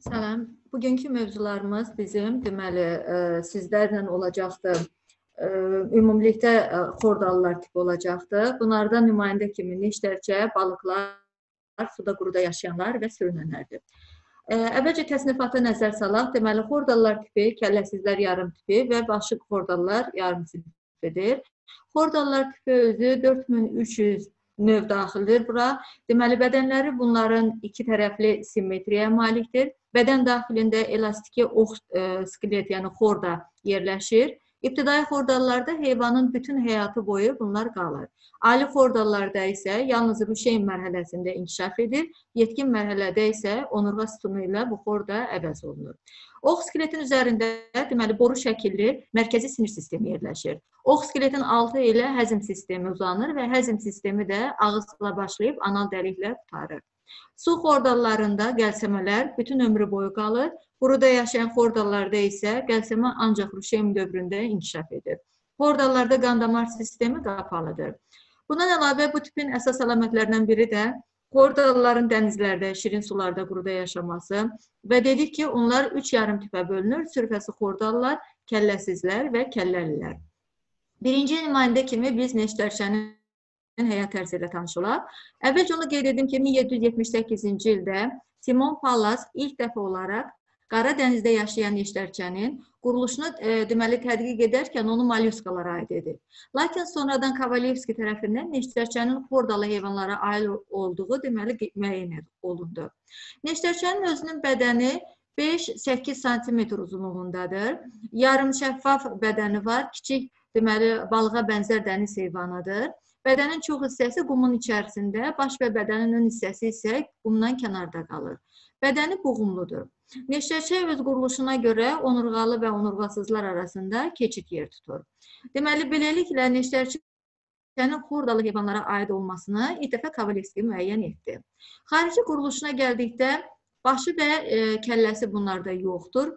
Salam. Bugünkü mövzularımız bizim deməli ə, sizlərlə olacaqdı. Ə, ümumilikdə ə, xordallar tipi olacaqdı. Bunlardan nümayəndə kimi neştərçə, balıqlar, suda quruda yaşayanlar və sürünənlərdir. Əvvəlcə təsnifata nəzər salaq. Deməli xordallar tipi, kəlləsizlər yarım tipi və başıq xordallar yarım tipidir. Xordallar tipi özü 4300 növ daxildir bura. Deməli bədənləri bunların iki tərəfli simmetriyaya malikdir. Bədən daxilində elastiki ox ə, e, skelet, yəni xorda yerləşir. İbtidai xordallarda heyvanın bütün həyatı boyu bunlar qalır. Ali xordallarda isə yalnız rüşeyn mərhələsində inkişaf edir. Yetkin mərhələdə isə onurğa sütunu ilə bu xorda əvəz olunur. Ox skeletin üzərində deməli boru şəkilli mərkəzi sinir sistemi yerləşir. Ox skeletin altı ilə həzm sistemi uzanır və həzm sistemi də ağızla başlayıb anal dəliklə qutarır. Su xordallarında qəlsəmələr bütün ömrü boyu qalır. Quruda yaşayan xordallarda isə qəlsəmə ancaq Ruşeym dövründə inkişaf edir. Xordallarda qan-damar sistemi qapalıdır. Bundan əlavə bu tipin əsas əlamətlərindən biri də xordalların dənizlərdə, şirin sularda quruda yaşaması və dedik ki, onlar üç yarım tipə bölünür. Sürfəsi xordallar, kəlləsizlər və kəlləlilər. Birinci nümayəndə kimi biz neştərçənin həyat tərzi ilə tanış olaq. Əvvəlcə onu qeyd edim ki, 1778-ci ildə Simon Pallas ilk dəfə olaraq Qara dənizdə yaşayan neştərçənin quruluşunu e, deməli tədqiq edərkən onu mollyuskalara aid edir. Lakin sonradan Kavalevski tərəfindən neştərçənin xordalı heyvanlara aid olduğu deməli müəyyən olundu. Neştərçənin özünün bədəni 5-8 sm uzunluğundadır. Yarım şəffaf bədəni var. Kiçik deməli balığa bənzər dəniz heyvanıdır. Bədənin çox hissəsi qumun içərisində, baş və bədənin ön hissəsi isə qumdan kənarda qalır. Bədəni buğumludur. Neştərçə öz quruluşuna görə onurğalı və onurğasızlar arasında keçid yer tutur. Deməli, beləliklə neştərçənin xurdalı heyvanlara aid olmasını dəfə Kavalevski müəyyən etdi. Xarici quruluşuna gəldikdə başı və e, kəlləsi bunlarda yoxdur.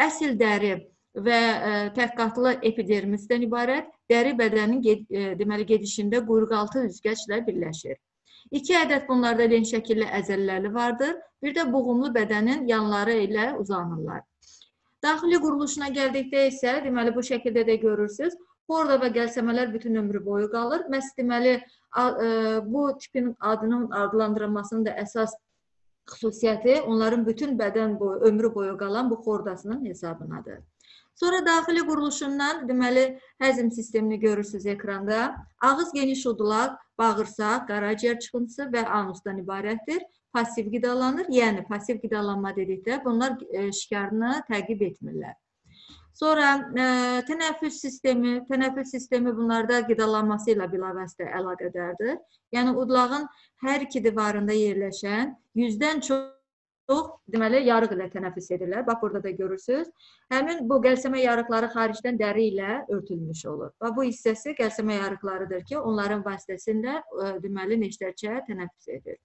Əsl dəri və ə, e, təhqatlı epidermisdən ibarət dəri bədənin ged ə, e, deməli gedişində quyruqaltı üzgəclə birləşir. İki ədəd bunlarda len şəkilli əzələləri vardır. Bir də buğumlu bədənin yanları ilə uzanırlar. Daxili quruluşuna gəldikdə isə, deməli bu şəkildə də görürsüz, Xorda və gəlsəmələr bütün ömrü boyu qalır. Məs deməli e, bu tipin adının adlandırılmasının da əsas xüsusiyyəti onların bütün bədən boyu, ömrü boyu qalan bu xordasının hesabınadır. Sonra daxili quruluşundan deməli həzm sistemini görürsüz ekranda. Ağız geniş udulaq, bağırsaq, qaraciyər çıxıntısı və anusdan ibarətdir. Pasiv qidalanır. Yəni pasiv qidalanma dedikdə bunlar e, şikarını təqib etmirlər. Sonra ə, e, tənəffüs sistemi, tənəffüs sistemi bunlarda qidalanması ilə bilavasitə əlaqədardır. Yəni udlağın hər iki divarında yerləşən 100-dən çox çox deməli yarıq ilə tənəffüs edirlər. Bax burada da görürsüz. Həmin bu qəlsəmə yarıqları xaricdən dəri ilə örtülmüş olur. Və bu hissəsi qəlsəmə yarıqlarıdır ki, onların vasitəsində ə, e, deməli neştərçə tənəffüs edir.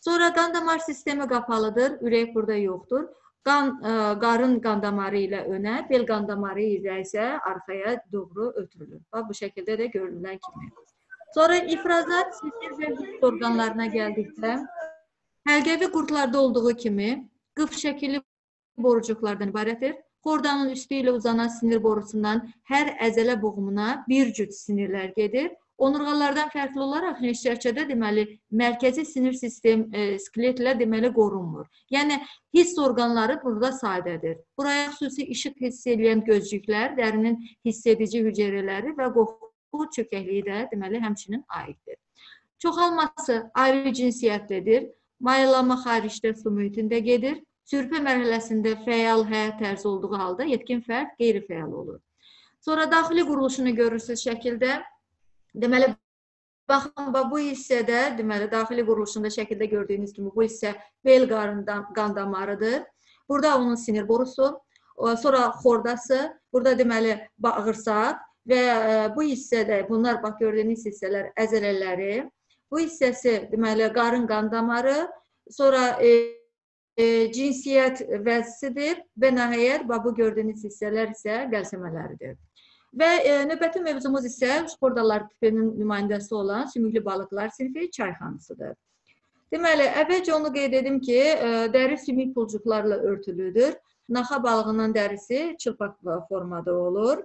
Sonra qan damar sistemi qapalıdır. Ürək burada yoxdur. Qan ə, e, qarın qan damarı ilə önə, bel qan damarı ilə isə arxaya doğru ötürülür. Bax bu şəkildə də görünən kimi. Sonra ifrazat sinir və orqanlarına gəldikdə Həlqəvi qurdlarda olduğu kimi qıf şəkilli borucuqlardan ibarətdir. Xordanın üstü ilə uzanan sinir borusundan hər əzələ boğumuna bir cüt sinirlər gedir. Onurğalardan fərqli olaraq neştərçədə deməli mərkəzi sinir sistem e, skeletlə deməli qorunmur. Yəni hiss orqanları burada sadədir. Buraya xüsusi işıq hiss edən gözcüklər, dərinin hiss edici hüceyrələri və qoxu çökəkliyi də deməli həmçinin aiddir. Çoxalması ayrı cinsiyyətlidir. Mayılanma xaricdə su mühitində gedir. Sürpə mərhələsində fəal həyat tərzi olduğu halda yetkin fərd qeyri-fəal olur. Sonra daxili quruluşunu görürsüz şəkildə. Deməli, baxın, bu hissədə, deməli, daxili quruluşunda şəkildə gördüyünüz kimi bu hissə bel qarından qan damarıdır. Burada onun sinir borusu, sonra xordası, burada deməli bağırsaq və e, bu hissədə bunlar bax gördüyünüz hissələr əzələləri, Bu hissəsi deməli qarın qan damarı, sonra e, e, cinsiyyət vəzisidir və nəhayət bu gördüyünüz hissələr isə qəlsəmələridir. Və e, növbəti mövzumuz isə şpordalar tipinin nümayəndəsi olan sümüklü balıqlar sinfi çayxanasıdır. Deməli, əvvəlcə onu qeyd edim ki, ə, dəri sümük pulcuqlarla örtülüdür. Naxa balığının dərisi çılpaq formada olur.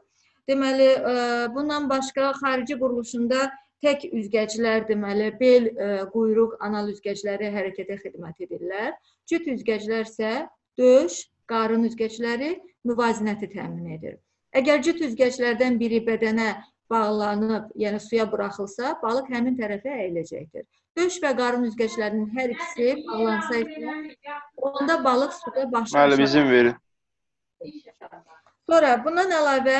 Deməli, ə, bundan başqa xarici quruluşunda tək üzgəclər deməli bel, ə, quyruq, anal üzgəcləri hərəkətə xidmət edirlər. Cüt üzgəclər isə döş, qarın üzgəcləri müvazinəti təmin edir. Əgər cüt üzgəclərdən biri bədənə bağlanıb, yəni suya buraxılsa, balıq həmin tərəfə əyiləcəkdir. Döş və qarın üzgəclərinin hər ikisi bağlansa isə, onda balıq suda başı Müəllim izin verin. Sonra bundan əlavə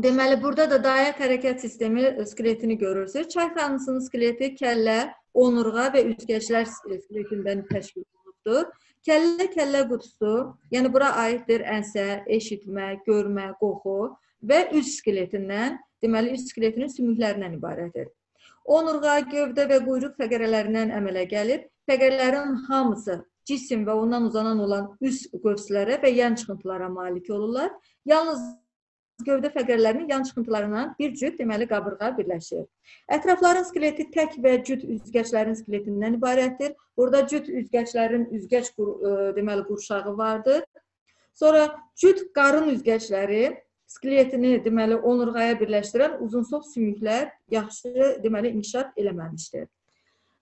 deməli burada da dayaq hərəkət sistemi skeletini görürsüz. Çay xanısının skeleti kəllə, onurğa və üzgəclər skeletindən təşkil olunubdur. Kəllə kəllə qutusu, yəni bura aiddirənsə, eşitmə, görmə, qoxu və üz skeletindən, deməli üz skeletinin sümüklərindən ibarətdir. Onurğa, gövdə və quyruq fəqərələrindən əmələ gəlir. Fəqərələrin hamısı cisim və ondan uzanan olan üst qövslərə və yan çıxıntılara malik olurlar. Yalnız gövdə fəqərlərinin yan çıxıntılarından bir cüt deməli qabırğa birləşir. Ətrafların skeleti tək və cüt üzgəclərin skeletindən ibarətdir. Burada cüt üzgəclərin üzgəc ə, deməli qurşağı vardır. Sonra cüt qarın üzgəcləri skeletini deməli onurğaya birləşdirən uzunsov sümüklər yaxşı deməli inkişaf eləməmişdir.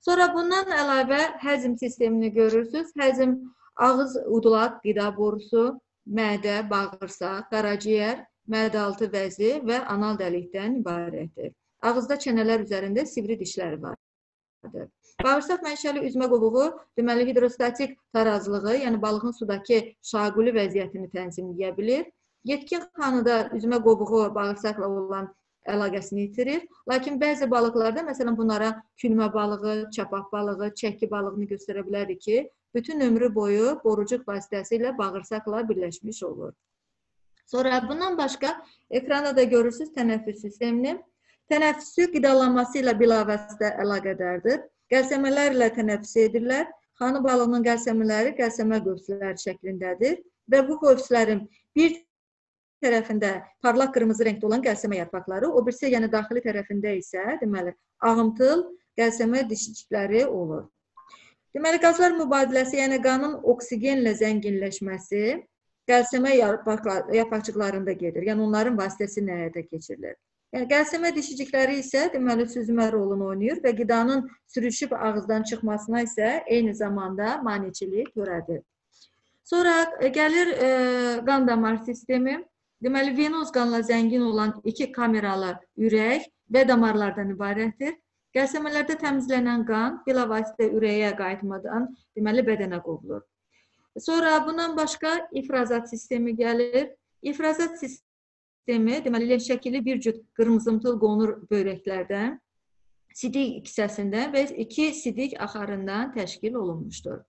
Sonra bundan əlavə həzm sistemini görürsüz. Həzm ağız, udulaq, qida borusu, mədə, bağırsaq, qaraciyər, mədəaltı vəzi və anal dəlikdən ibarətdir. Ağızda çənələr üzərində sivri dişlər vardır. Bağırsaq mənşəli üzmə qovuğu deməli hidrostatik tarazlığı, yəni balığın sudakı şaquli vəziyyətini tənzimləyə bilir. Yetkin xanıda üzmə qobuğu bağırsaqla olan əlaqəsini itirir. Lakin bəzi balıqlarda, məsələn, bunlara külmə balığı, çapaq balığı, çəki balığını göstərə bilərik ki, bütün ömrü boyu borucuq vasitəsilə bağırsaqla birləşmiş olur. Sonra bundan başqa ekranda da görürsüz tənəffüs sistemini. Tənəffüsü qidalanması ilə bilavasitə əlaqədardır. Qəlsəmələrlə tənəffüs edirlər. Xanı balığının qəlsəmələri qəlsəmə qövsləri şəklindədir və bu qövslərin bir tərəfində parlaq qırmızı rəngdə olan qəlsəmə yarpaqları, o birisi yəni daxili tərəfində isə deməli ağımtıl qəlsəmə dişicikləri olur. Deməli qazlar mübadiləsi, yəni qanın oksigenlə zənginləşməsi qəlsəmə yarpaqlar, yarpaqcıqlarında gedir. Yəni onların vasitəsilə həyata keçirilir. Yəni qəlsəmə dişicikləri isə deməli süzmə rolunu oynayır və qidanın sürüşüb ağızdan çıxmasına isə eyni zamanda maneçilik törədir. Sonra gəlir e, qan damar sistemi. Deməli, venoz qanla zəngin olan iki kameralı ürək və damarlardan ibarətdir. Qəlsəmələrdə təmizlənən qan bilavasitə ürəyə qayıtmadan, deməli, bədənə qovulur. Sonra bundan başqa ifrazat sistemi gəlir. İfrazat sistemi, deməli, len şəkilli bir cüt qırmızımtıl qonur böyrəklərdən sidik kisəsindən və iki sidik axarından təşkil olunmuşdur.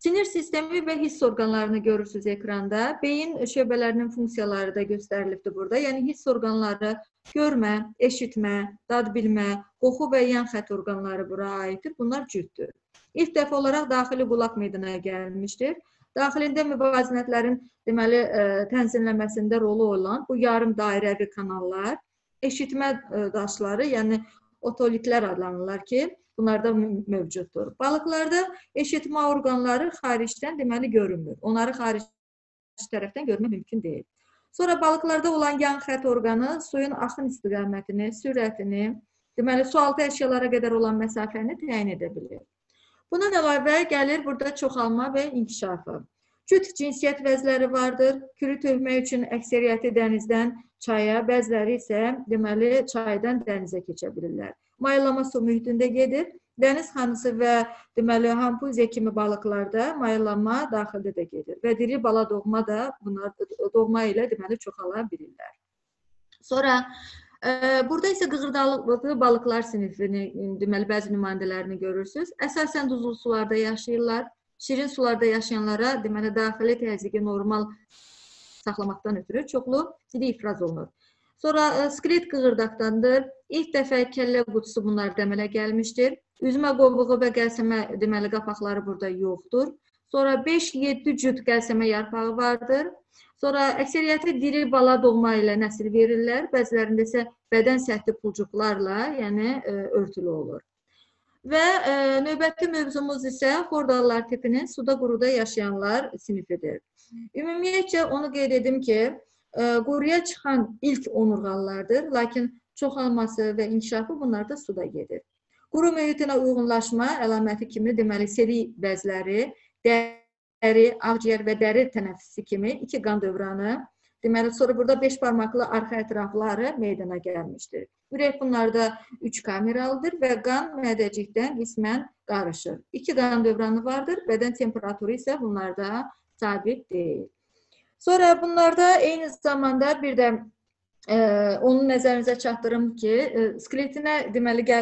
Sinir sistemi və hiss orqanlarını görürsüz ekranda. Beyin şöbələrinin funksiyaları da göstərilibdir burada. Yəni hiss orqanları görmə, eşitmə, dad bilmə, qoxu və yan xətt orqanları bura aiddir. Bunlar cütdür. İlk dəfə olaraq daxili qulaq meydana gəlmişdir. Daxilində müvazinətlərin deməli e, tənzimləməsində rolu olan bu yarım dairəvi kanallar, eşitmə e, daşları, yəni otolitlər adlanırlar ki, bunlarda mövcuddur. Balıqlarda eşitmə orqanları xaricdən deməli görünmür. Onları xarici tərəfdən görmək mümkün deyil. Sonra balıqlarda olan yan xətt orqanı suyun axın istiqamətini, sürətini, deməli sualtı əşyalara qədər olan məsafəni təyin edə bilir. Bundan əlavə gəlir burada çoxalma və inkişafı. Cüt cinsiyyət vəzləri vardır. Kürü tökmək üçün əksəriyyəti dənizdən çaya, bəziləri isə deməli çaydan dənizə keçə bilirlər mayallama su mühitində gedir. Dəniz xanısı və deməli hampuziya kimi balıqlarda mayallama daxildə də gedir və diri bala doğma da bunlar doğma ilə deməli çoxala bilirlər. Sonra burada isə qığırdalı balıqlar sinifini deməli bəzi nümayəndələrini görürsüz. Əsasən duzlu sularda yaşayırlar. Şirin sularda yaşayanlara deməli daxili təzyiqi normal saxlamaqdan ötürü çoxlu sidik ifraz olunur. Sonra skelet qığırdaqdandır. İlk dəfə kəllə qutusu bunlar əmələ gəlmişdir. Üzmə qovuğu və qəlsəmə deməli qapaqları burada yoxdur. Sonra 5-7 cüt qəlsəmə yarpağı vardır. Sonra əksəriyyəti diri bala doğma ilə nəsil verirlər. Bəzilərində isə bədən səthi pulcuqlarla, yəni ə, e, örtülü olur. Və e, növbəti mövzumuz isə xordallar tipinin suda quruda yaşayanlar sinifidir. Ümumiyyətcə onu qeyd edim ki, e, quruya çıxan ilk onurğalılardır, lakin çoxalması və inkişafı bunlarda suda gedir. Quru mühitinə uyğunlaşma əlaməti kimi deməli seri bəzləri, dəri, ağciyər və dəri tənəffüsü kimi iki qan dövranı, deməli sonra burada beş barmaqlı arxa ətrafları meydana gəlmişdir. Ürək bunlarda 3 kameralıdır və qan mədəcikdən qismən qarışır. 2 qan dövranı vardır, bədən temperaturu isə bunlarda sabit deyil. Sonra bunlarda eyni zamanda bir də e, onu nəzərinizə çatdırım ki, e, skeletinə deməli gəl